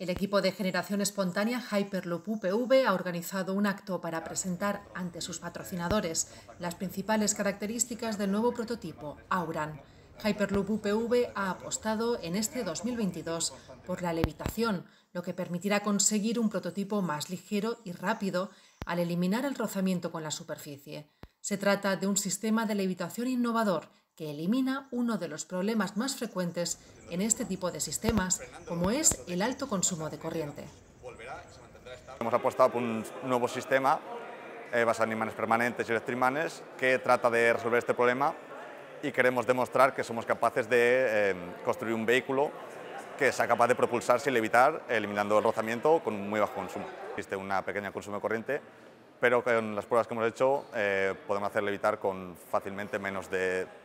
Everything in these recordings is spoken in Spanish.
El equipo de generación espontánea Hyperloop UPV ha organizado un acto para presentar ante sus patrocinadores las principales características del nuevo prototipo, Auran. Hyperloop UPV ha apostado en este 2022 por la levitación, lo que permitirá conseguir un prototipo más ligero y rápido al eliminar el rozamiento con la superficie. Se trata de un sistema de levitación innovador que elimina uno de los problemas más frecuentes en este tipo de sistemas, como es el alto consumo de corriente. Hemos apostado por un nuevo sistema eh, basado en imanes permanentes y electroimanes que trata de resolver este problema y queremos demostrar que somos capaces de eh, construir un vehículo que sea capaz de propulsarse y levitar, eliminando el rozamiento con muy bajo consumo. Existe una pequeña consumo de corriente, pero con las pruebas que hemos hecho eh, podemos hacer levitar con fácilmente menos de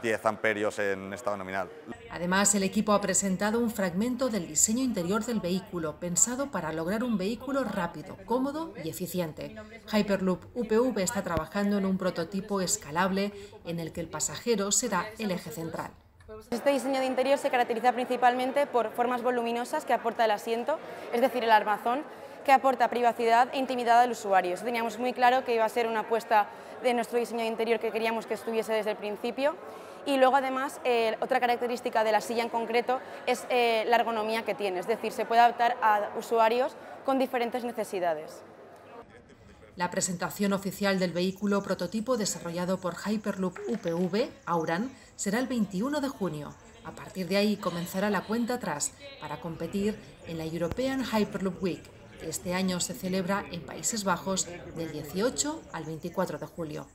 10 amperios en estado nominal. Además, el equipo ha presentado un fragmento del diseño interior del vehículo, pensado para lograr un vehículo rápido, cómodo y eficiente. Hyperloop UPV está trabajando en un prototipo escalable en el que el pasajero será el eje central. Este diseño de interior se caracteriza principalmente por formas voluminosas que aporta el asiento, es decir, el armazón, que aporta privacidad e intimidad al usuario. teníamos muy claro que iba a ser una apuesta de nuestro diseño de interior que queríamos que estuviese desde el principio. Y luego además, eh, otra característica de la silla en concreto es eh, la ergonomía que tiene, es decir, se puede adaptar a usuarios con diferentes necesidades. La presentación oficial del vehículo prototipo desarrollado por Hyperloop UPV, Auran, será el 21 de junio. A partir de ahí comenzará la cuenta atrás para competir en la European Hyperloop Week, este año se celebra en Países Bajos del 18 al 24 de julio.